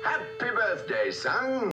Happy birthday, son.